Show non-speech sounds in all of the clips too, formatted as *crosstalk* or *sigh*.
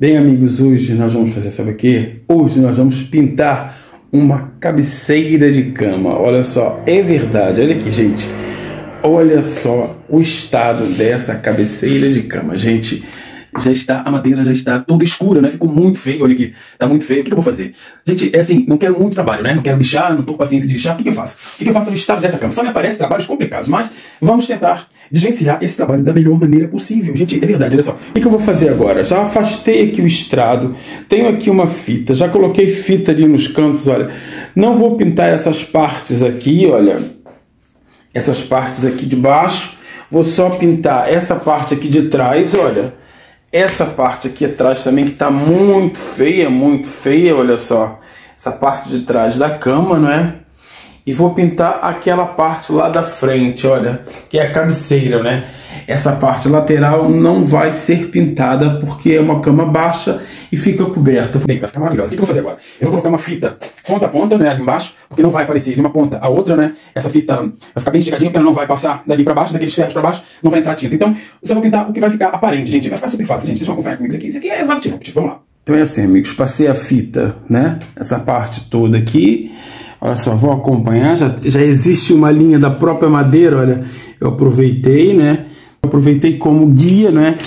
Bem, amigos, hoje nós vamos fazer, sabe o quê? Hoje nós vamos pintar uma cabeceira de cama. Olha só, é verdade. Olha aqui, gente. Olha só o estado dessa cabeceira de cama. Gente, já está, a madeira já está toda escura, né? Ficou muito feio, olha aqui, tá muito feio. O que, que eu vou fazer? Gente, é assim, não quero muito trabalho, né? Não quero lixar, não tô com paciência de lixar. O que, que eu faço? O que, que eu faço no estado dessa cama? Só me aparecem trabalhos complicados, mas vamos tentar desvencilhar esse trabalho da melhor maneira possível. Gente, é verdade, olha só. O que, que eu vou fazer agora? Já afastei aqui o estrado, tenho aqui uma fita, já coloquei fita ali nos cantos, olha. Não vou pintar essas partes aqui, olha. Essas partes aqui de baixo. Vou só pintar essa parte aqui de trás, olha essa parte aqui atrás também que está muito feia, muito feia, olha só. Essa parte de trás da cama, não é? E vou pintar aquela parte lá da frente, olha, que é a cabeceira, né? Essa parte lateral não vai ser pintada porque é uma cama baixa e fica coberta. Bem, vai ficar maravilhosa. O que eu vou fazer agora? Eu vou colocar uma fita ponta a ponta, né, ali embaixo, porque não vai aparecer de uma ponta a outra, né? Essa fita vai ficar bem estigadinha, porque ela não vai passar dali para baixo, daqueles ferros para baixo, não vai entrar tinta. Então, você vai pintar o que vai ficar aparente, gente. Vai ficar super fácil, gente. Vocês vão acompanhar comigo isso aqui. Isso aqui é VaptVupt. Vamos lá. Então é assim, amigos. Passei a fita, né? Essa parte toda aqui. Olha só, vou acompanhar. Já, já existe uma linha da própria madeira, olha. Eu aproveitei, né? Aproveitei como guia, né?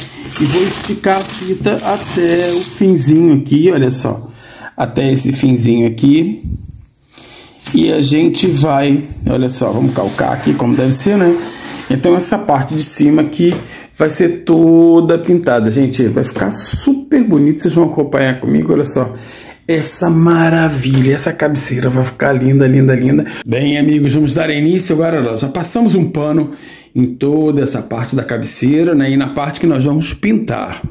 E vou esticar a fita até o finzinho aqui, olha só. Até esse finzinho aqui. E a gente vai, olha só, vamos calcar aqui como deve ser, né? Então essa parte de cima aqui vai ser toda pintada. Gente, vai ficar super bonito, vocês vão acompanhar comigo, olha só. Essa maravilha, essa cabeceira vai ficar linda, linda, linda. Bem, amigos, vamos dar início agora. Já passamos um pano em toda essa parte da cabeceira né, e na parte que nós vamos pintar.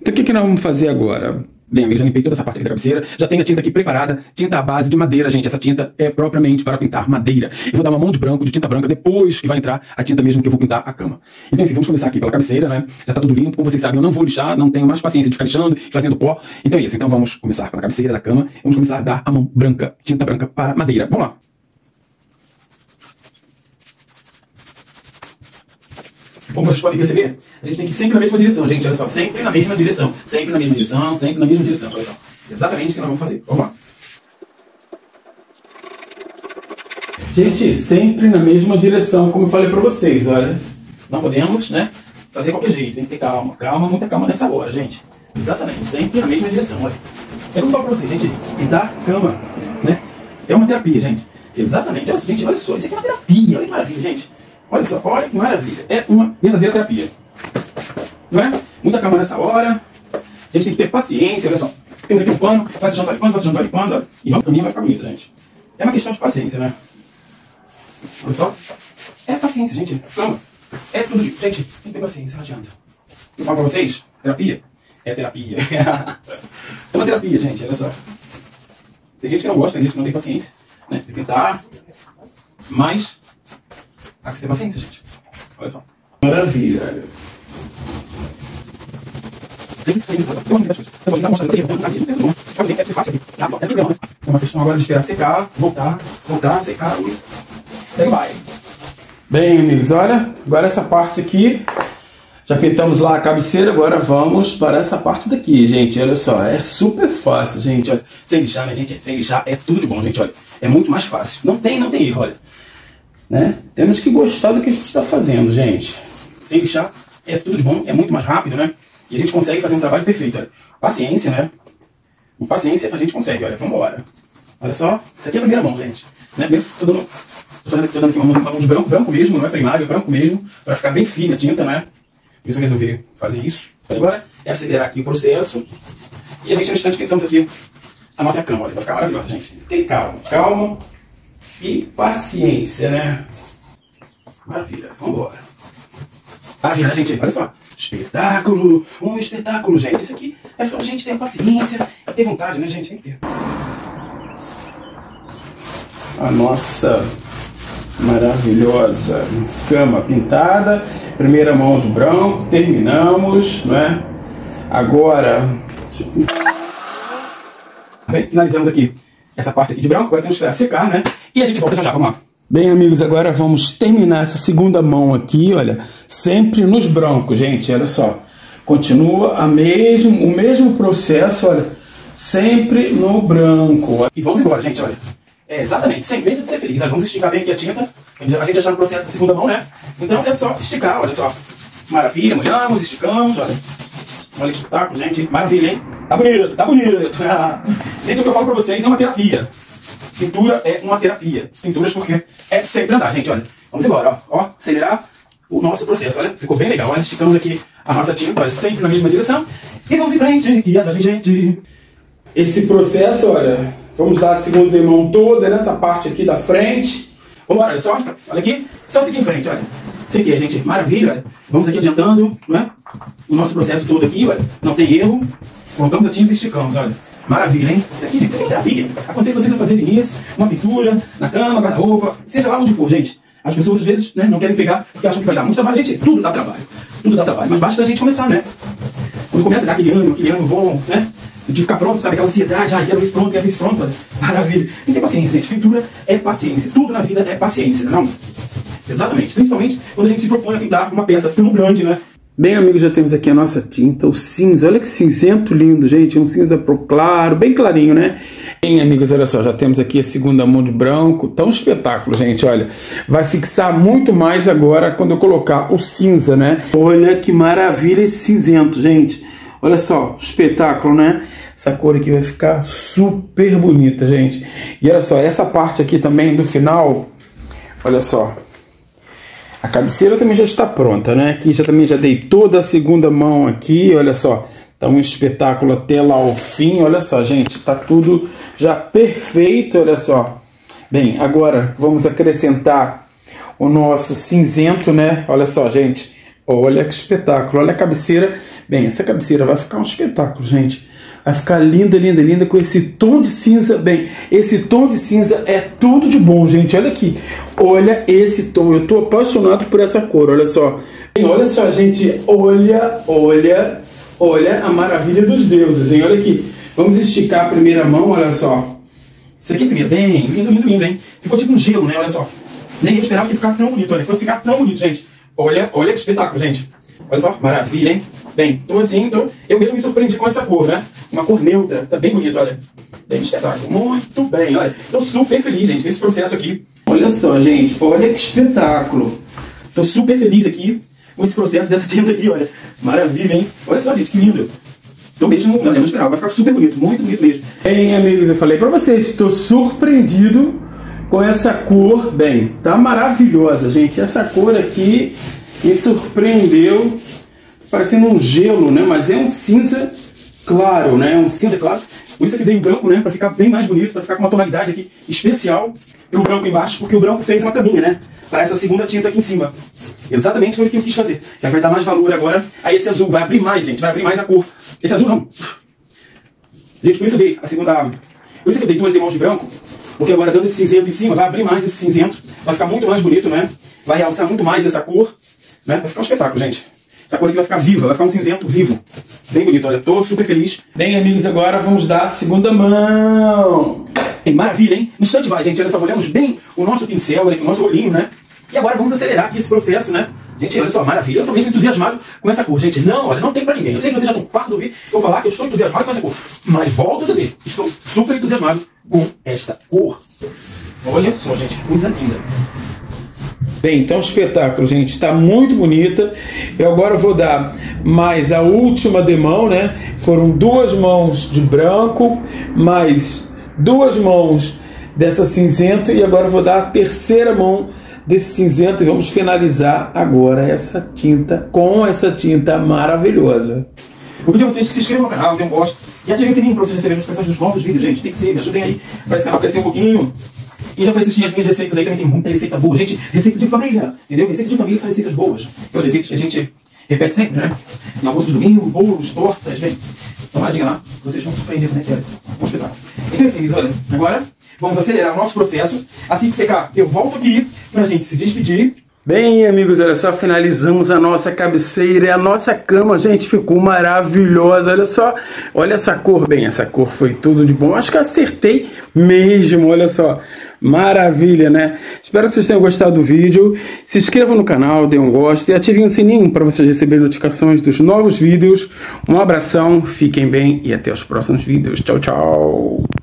Então o que, que nós vamos fazer agora? Bem, amigo, já limpei toda essa parte aqui da cabeceira, já tenho a tinta aqui preparada, tinta à base de madeira, gente, essa tinta é propriamente para pintar madeira. Eu vou dar uma mão de branco, de tinta branca, depois que vai entrar a tinta mesmo que eu vou pintar a cama. Então, assim, vamos começar aqui pela cabeceira, né, já tá tudo limpo, como vocês sabem, eu não vou lixar, não tenho mais paciência de ficar lixando fazendo pó. Então é isso, então vamos começar pela cabeceira da cama, vamos começar a dar a mão branca, tinta branca para madeira. Vamos lá! Como vocês podem perceber, a gente tem que ir sempre na mesma direção, gente. Olha só, sempre na mesma direção. Sempre na mesma direção, sempre na mesma direção. Olha só. Exatamente o que nós vamos fazer. Vamos lá. Gente, sempre na mesma direção, como eu falei para vocês, olha. Não podemos, né, fazer qualquer jeito. Tem que ter calma. Calma, muita calma nessa hora, gente. Exatamente, sempre na mesma direção, olha. É como eu falo para vocês, gente, pintar cama, né, é uma terapia, gente. Exatamente. Olha, gente, olha só, isso aqui é uma terapia. Olha que maravilha, gente. Olha só, olha que maravilha. É uma verdadeira terapia. Não é? Muita calma nessa hora. A gente tem que ter paciência, olha só. Temos aqui um pano, vai se jantar de pano, vai se jantar de pano, olha. E vamos caminhar, vai ficar bonito, gente. É uma questão de paciência, né? Olha só. É paciência, gente. Calma. É tudo de... Gente, tem que ter paciência, não adianta. Eu falo pra vocês, terapia é terapia. *laughs* é uma terapia, gente, olha só. Tem gente que não gosta, tem gente que não tem paciência, né? De tentar, mas ah, você tem paciência, gente. Olha só. Maravilha. É uma questão agora de esperar secar, voltar, voltar, secar e segue vai. Bem, amigos, olha, agora essa parte aqui, já pintamos lá a cabeceira, agora vamos para essa parte daqui, gente, olha só, é super fácil, gente, olha, sem lixar, né, gente, sem lixar é tudo de bom, gente, olha, é muito mais fácil, não tem, não tem erro, olha, né? Temos que gostar do que a gente está fazendo, gente. Sem lixar é tudo de bom, é muito mais rápido, né? E a gente consegue fazer um trabalho perfeito. Paciência, né? Com paciência a gente consegue, olha, vamos embora. Olha só, isso aqui é a primeira mão, gente. Né? Tô dando, tô dando aqui uma mão de branco, branco mesmo, não é primário, é branco mesmo, para ficar bem fina a tinta, né? Por isso eu resolvi fazer isso. Agora é acelerar aqui o processo. E a gente, no instante, pintamos aqui a nossa cama. Olha, vai ficar maravilhosa, gente. Tem calma, calma e paciência, né? Maravilha, vambora. Maravilha, né, gente? Olha só. Espetáculo! Um espetáculo, gente. Isso aqui é só a gente ter paciência e ter vontade, né, gente? Tem que ter. A nossa maravilhosa cama pintada. Primeira mão de branco. Terminamos, não é? Agora... Bem, finalizamos aqui essa parte aqui de branco. Agora temos que esperar secar, né? E a gente volta já já, vamos lá. Bem, amigos, agora vamos terminar essa segunda mão aqui, olha, sempre nos brancos, gente, olha só. Continua a mesmo, o mesmo processo, olha, sempre no branco. E vamos embora, gente, olha. É, exatamente, sem medo de ser feliz. Olha, vamos esticar bem aqui a tinta. A gente já está no processo da segunda mão, né? Então é só esticar, olha só. Maravilha, molhamos, esticamos, olha. Olha que espetáculo, gente. Maravilha, hein? Tá bonito, tá bonito. *laughs* gente, o que eu falo pra vocês é uma terapia. Pintura é uma terapia. Pinturas porque é sempre andar, gente, olha. Vamos embora, ó. ó acelerar o nosso processo, olha. Ficou bem legal, olha. Esticamos aqui a nossa tinta, sempre na mesma direção. E vamos em frente, atrás de gente. Esse processo, olha, vamos dar a segunda mão toda nessa parte aqui da frente. Vamos olha só, olha aqui. Só seguir em frente, olha. Aqui, gente, maravilha, olha. Vamos aqui adiantando, não é? O nosso processo todo aqui, olha. Não tem erro. Colocamos a tinta e esticamos, olha. Maravilha, hein? Isso aqui, gente, isso aqui é terapia. Aconselho vocês a fazerem isso, uma pintura, na cama, guarda-roupa, seja lá onde for, gente. As pessoas às vezes né, não querem pegar porque acham que vai dar muito trabalho. Gente, tudo dá trabalho. Tudo dá trabalho. Mas basta a gente começar, né? Quando começa a dar aquele ânimo, aquele ânimo bom, né? De ficar pronto, sabe? Aquela ansiedade, ah, quero isso pronto, quero isso pronto. Maravilha. Tem que ter paciência, gente. Pintura é paciência. Tudo na vida é paciência, não? Exatamente. Principalmente quando a gente se propõe a pintar uma peça tão grande, né? Bem, amigos, já temos aqui a nossa tinta, o cinza. Olha que cinzento lindo, gente. Um cinza pro claro, bem clarinho, né? Bem, amigos, olha só, já temos aqui a segunda mão de branco. Tá um espetáculo, gente, olha. Vai fixar muito mais agora quando eu colocar o cinza, né? Olha que maravilha esse cinzento, gente. Olha só, espetáculo, né? Essa cor aqui vai ficar super bonita, gente. E olha só, essa parte aqui também do final, olha só, a cabeceira também já está pronta, né? Aqui já também já dei toda a segunda mão aqui, olha só. Tá um espetáculo até lá ao fim, olha só, gente, tá tudo já perfeito, olha só. Bem, agora vamos acrescentar o nosso cinzento, né? Olha só, gente. Olha que espetáculo, olha a cabeceira. Bem, essa cabeceira vai ficar um espetáculo, gente. Vai ficar linda, linda, linda com esse tom de cinza. Bem, esse tom de cinza é tudo de bom, gente. Olha aqui. Olha esse tom. Eu tô apaixonado por essa cor. Olha só. Bem, olha só, gente. Olha, olha, olha a maravilha dos deuses, hein? Olha aqui. Vamos esticar a primeira mão, olha só. Isso aqui primeiro, bem, lindo, lindo, lindo, hein? Ficou tipo um gelo, né? Olha só. Nem esperava que ficasse tão bonito, olha. Fosse ficar tão bonito, gente. Olha, olha que espetáculo, gente. Olha só, maravilha, hein? Bem, então assim, tô, eu mesmo me surpreendi com essa cor, né? Uma cor neutra, tá bem bonito, olha. Bem espetáculo. Muito bem, olha. Tô super feliz, gente, com esse processo aqui. Olha só, gente, olha que espetáculo. Tô super feliz aqui com esse processo dessa tinta aqui, olha. Maravilha, hein? Olha só, gente, que lindo. Tô mesmo, não, não esperava, vai ficar super bonito, muito bonito mesmo. Bem, amigos, eu falei pra vocês, estou surpreendido com essa cor. Bem, tá maravilhosa, gente. Essa cor aqui me surpreendeu parecendo um gelo, né? Mas é um cinza claro, né? Um cinza claro. Por isso que dei o branco, né? Para ficar bem mais bonito, para ficar com uma tonalidade aqui especial o branco embaixo, porque o branco fez uma caminha, né? Para essa segunda tinta aqui em cima. Exatamente foi o que eu quis fazer. Já vai dar mais valor agora a esse azul. Vai abrir mais, gente. Vai abrir mais a cor. Esse azul não. Gente, por isso eu dei a segunda... Por isso que eu dei duas demãos de branco. Porque agora dando esse cinzento em cima, vai abrir mais esse cinzento. Vai ficar muito mais bonito, né? Vai realçar muito mais essa cor. Né? Vai ficar um espetáculo, gente. Essa cor aqui vai ficar viva, vai ficar um cinzento vivo. Bem bonito, olha, tô super feliz. Bem, amigos, agora vamos dar a segunda mão. Bem, maravilha, hein? No instante vai, gente, olha só, olhamos bem o nosso pincel, olha aqui, o nosso olhinho, né? E agora vamos acelerar aqui esse processo, né? Gente, olha só, maravilha. Eu tô mesmo entusiasmado com essa cor. Gente, não, olha, não tem pra ninguém. Eu sei que vocês já estão farto de ouvir eu falar que eu estou entusiasmado com essa cor. Mas volto a dizer, estou super entusiasmado com esta cor. Olha só, gente, coisa linda. Bem, então espetáculo, gente, está muito bonita. Eu agora vou dar mais a última demão, né? Foram duas mãos de branco, mais duas mãos dessa cinzento e agora vou dar a terceira mão desse cinzento e vamos finalizar agora essa tinta com essa tinta maravilhosa. Vou pedir a vocês que se inscrevam no canal, dêem um gosto e ativem o sininho para vocês receberem notificações dos novos vídeos, gente. Tem que ser, me ajudem aí para esse canal crescer um pouquinho. E já falei as minhas receitas aí, também tem muita receita boa. Gente, receita de família, entendeu? Receita de família são receitas boas. São receitas que a gente repete sempre, né? Em de domingo, bolos, tortas, uma olhadinha lá, vocês vão surpreender, né? Bom espetáculo. Então é assim, olha, agora vamos acelerar o nosso processo. Assim que secar, eu volto aqui pra gente se despedir. Bem, amigos, olha só, finalizamos a nossa cabeceira e a nossa cama, gente, ficou maravilhosa. Olha só, olha essa cor, bem, essa cor foi tudo de bom. Acho que acertei mesmo, olha só. Maravilha, né? Espero que vocês tenham gostado do vídeo. Se inscrevam no canal, dêem um gosto e ativem o sininho para vocês receberem notificações dos novos vídeos. Um abração, fiquem bem e até os próximos vídeos. Tchau, tchau!